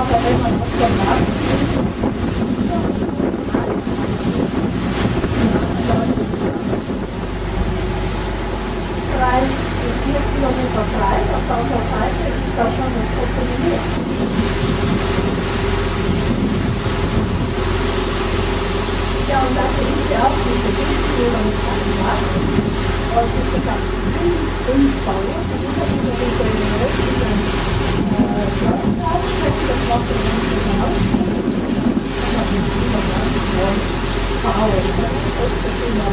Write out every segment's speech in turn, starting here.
Aber wenn man auf der Markt ist, 早上的候车人员。像咱这些小区，这些都能看得到。我就是讲，跟跟保安部门工作人员的时间，呃，主要是他这个保安部门是哪里？他们是哪？都是这样。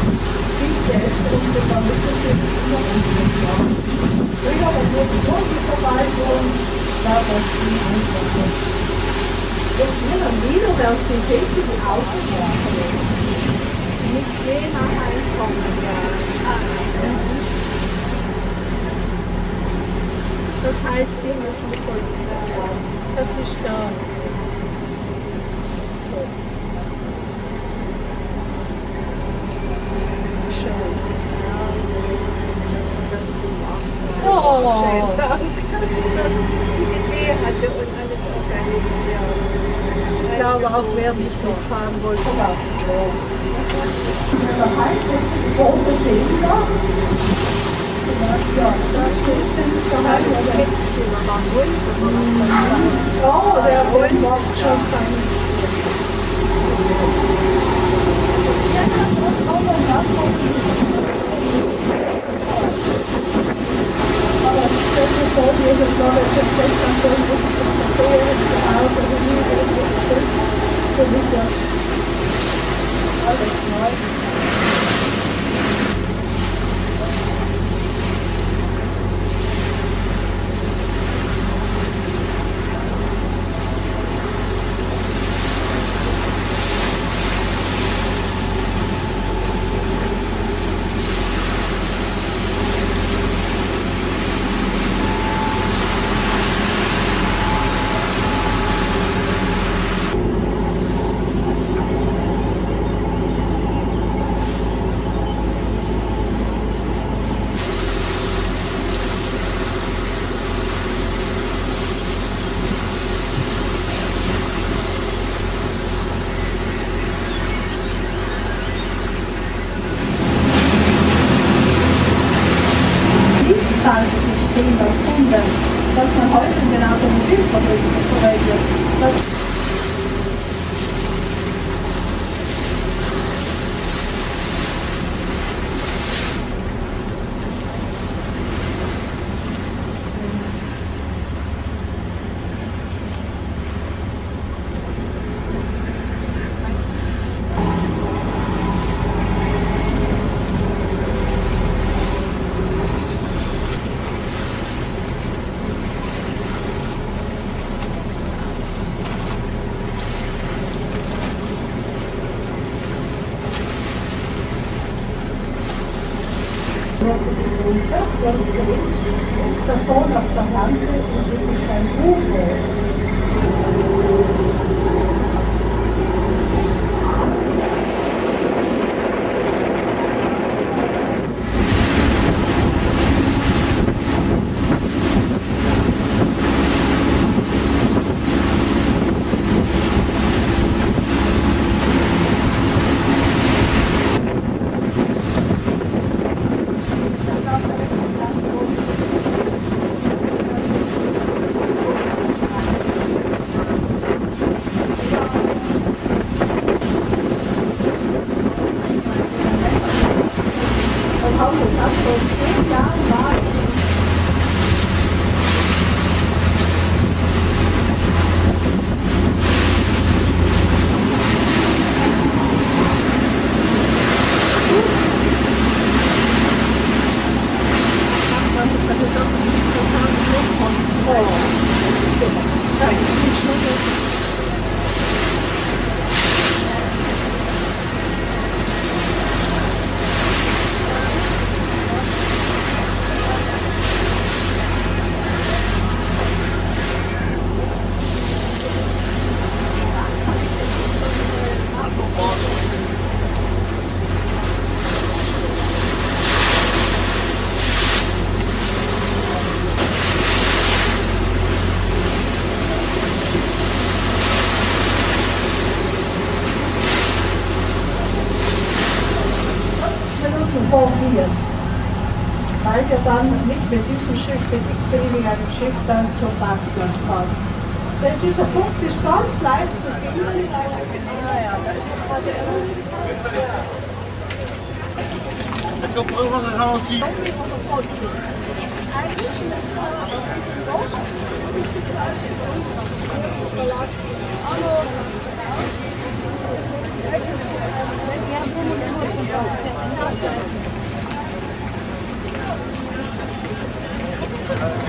Das heißt, die müssen wir folgen. Das ist der. Schön. dass man das so macht. Schönen Dank, dass ich das die Idee hatte und alles organisiert. Ich glaube auch, wer nicht mitfahren wollte. Oh, der Wolf macht schon sein. さん、お子さんをね。もうお子さんとして持ってきた。Dann nicht mit diesem Schiff, mit x-beliebigen Schiff dann zum Parkplatz fahren. Denn dieser Punkt ist ganz leicht zu finden. Est-ce qu'on pourrait voir un ralenti Non,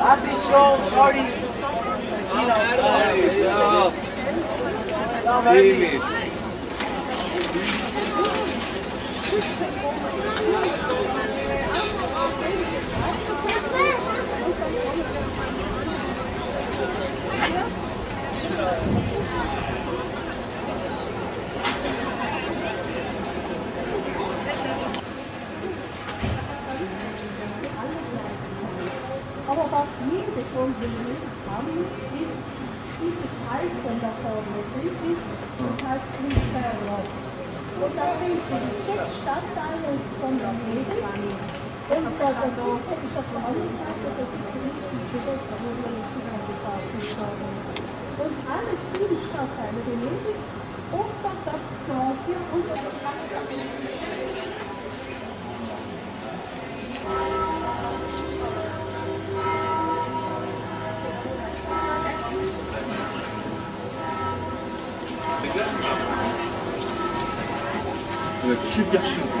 Happy show, sorry. Tchau. Tchau, velho. Thank you. Was wir davon benötigt haben, ist dieses Heißen da vorne, sind Sie? Das heißt Crisperlo. Und das sind sie, die sechs Stadtteile von der Segel. Und da das ist auf der anderen Seite, das ist die richtige da wo wir jetzt übergefahren sind. Und alle sieben Stadtteile benötigt 88 und Ça va être leadership.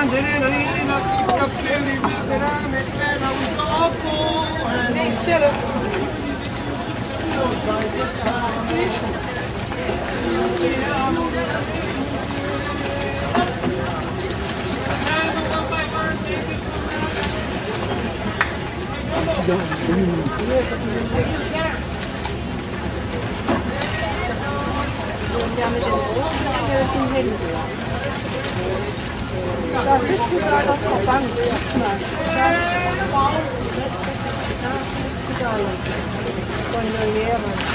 mangiare rino, i cappelli mangeranno e trema un topo. Ce l'ho. Lo sai che cazzi. Andiamo papà avanti. Ja, met de rol. Ik het. Da sitzen sie noch auf Bank. Von der Lehre.